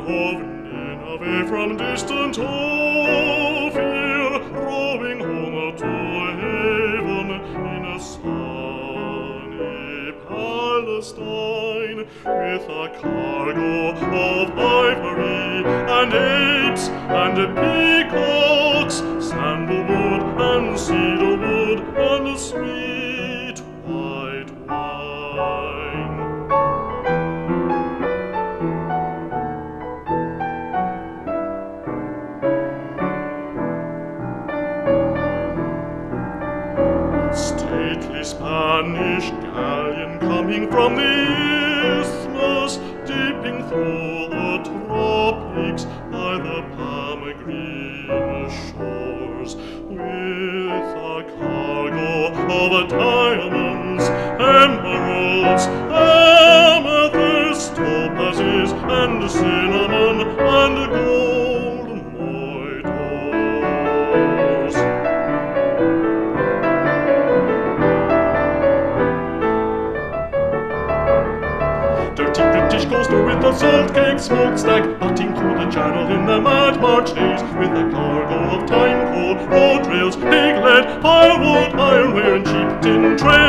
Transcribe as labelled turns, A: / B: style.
A: hovering away from distant Ophir, rowing home to haven in a sunny Palestine, with a cargo of ivory and apes and peacocks, sandalwood and cedarwood and sweet Stately Spanish galleon coming from the isthmus, dipping through the tropics by the palm green shores, with a cargo of diamonds, emeralds, amethysts, topazes, and cinnamon, Dirty British coaster with a salt cake smokestack, butting through the channel in the mad March days, with a cargo of Tyne coal, road rails, pig lead, firewood, ironware, and cheap tin trays.